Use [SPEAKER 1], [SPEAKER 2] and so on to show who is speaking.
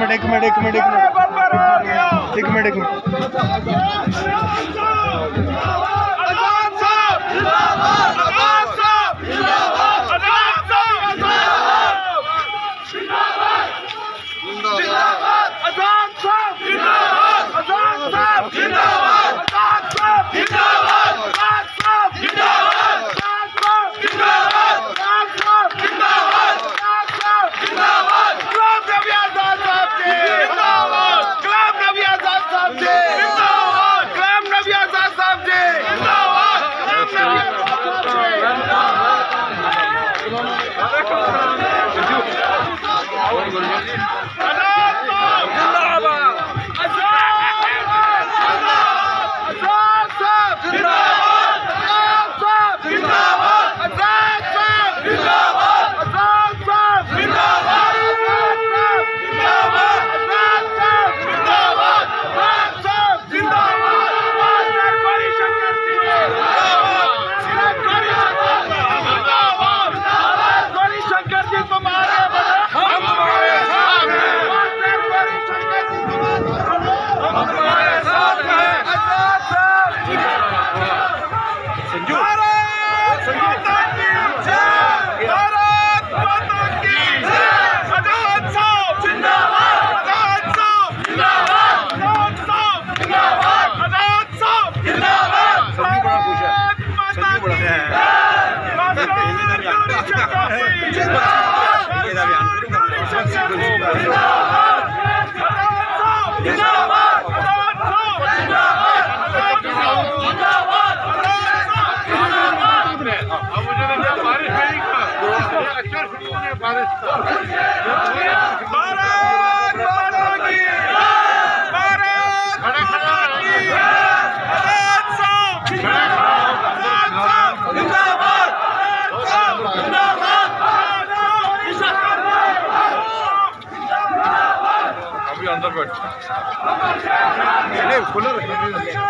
[SPEAKER 1] Minute एक minute एक minute एक मिनट। एक मिनट एक मिनट। बारि बारिश गुड नहीं